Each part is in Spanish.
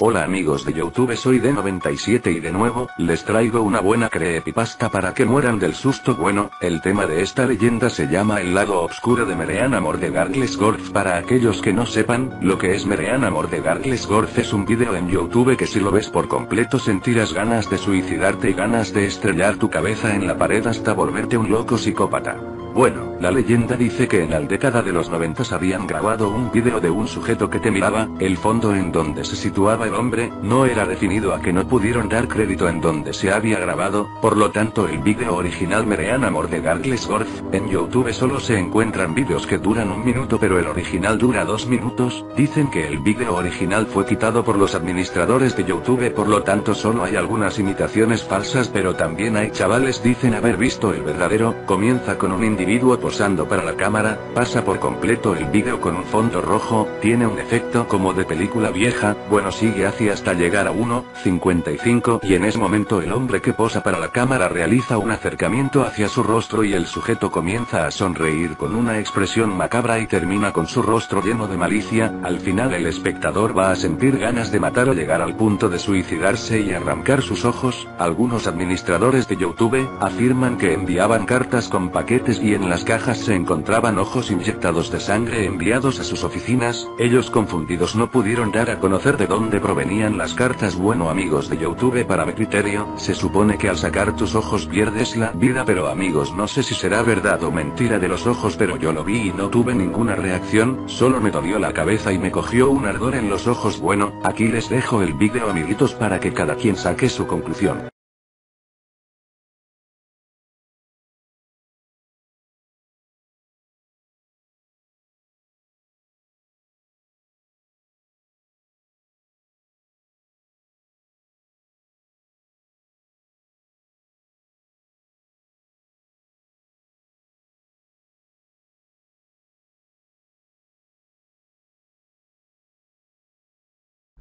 Hola amigos de Youtube soy D97 y de nuevo, les traigo una buena creepypasta para que mueran del susto bueno, el tema de esta leyenda se llama El lado oscuro de Mereana Mordegarles Gorf para aquellos que no sepan, lo que es Mereana Mordegarles Gorf es un vídeo en Youtube que si lo ves por completo sentirás ganas de suicidarte y ganas de estrellar tu cabeza en la pared hasta volverte un loco psicópata. Bueno, la leyenda dice que en la década de los 90 habían grabado un vídeo de un sujeto que te miraba, el fondo en donde se situaba el hombre, no era definido a que no pudieron dar crédito en donde se había grabado, por lo tanto el vídeo original Merean Amor de Gargles Gorf, en Youtube solo se encuentran vídeos que duran un minuto pero el original dura dos minutos, dicen que el vídeo original fue quitado por los administradores de Youtube por lo tanto solo hay algunas imitaciones falsas pero también hay chavales dicen haber visto el verdadero, comienza con un individuo individuo posando para la cámara, pasa por completo el vídeo con un fondo rojo, tiene un efecto como de película vieja, bueno sigue hacia hasta llegar a 1.55 y en ese momento el hombre que posa para la cámara realiza un acercamiento hacia su rostro y el sujeto comienza a sonreír con una expresión macabra y termina con su rostro lleno de malicia, al final el espectador va a sentir ganas de matar o llegar al punto de suicidarse y arrancar sus ojos, algunos administradores de Youtube, afirman que enviaban cartas con paquetes en las cajas se encontraban ojos inyectados de sangre enviados a sus oficinas, ellos confundidos no pudieron dar a conocer de dónde provenían las cartas bueno amigos de Youtube para mi criterio, se supone que al sacar tus ojos pierdes la vida pero amigos no sé si será verdad o mentira de los ojos pero yo lo vi y no tuve ninguna reacción, solo me dolió la cabeza y me cogió un ardor en los ojos bueno, aquí les dejo el vídeo amiguitos para que cada quien saque su conclusión.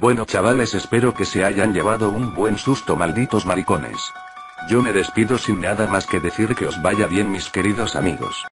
Bueno chavales espero que se hayan llevado un buen susto malditos maricones. Yo me despido sin nada más que decir que os vaya bien mis queridos amigos.